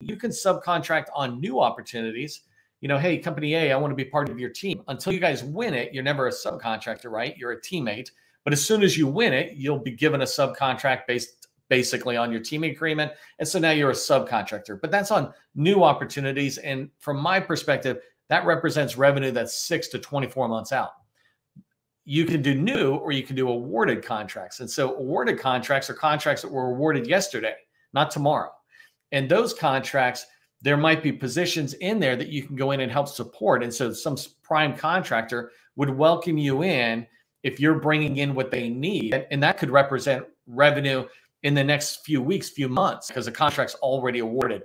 you can subcontract on new opportunities. You know, hey, company A, I want to be part of your team. Until you guys win it, you're never a subcontractor, right? You're a teammate. But as soon as you win it, you'll be given a subcontract based basically on your teaming agreement. And so now you're a subcontractor. But that's on new opportunities. And from my perspective, that represents revenue that's six to 24 months out. You can do new or you can do awarded contracts. And so awarded contracts are contracts that were awarded yesterday, not tomorrow. And those contracts, there might be positions in there that you can go in and help support. And so some prime contractor would welcome you in if you're bringing in what they need. And that could represent revenue in the next few weeks, few months, because the contract's already awarded.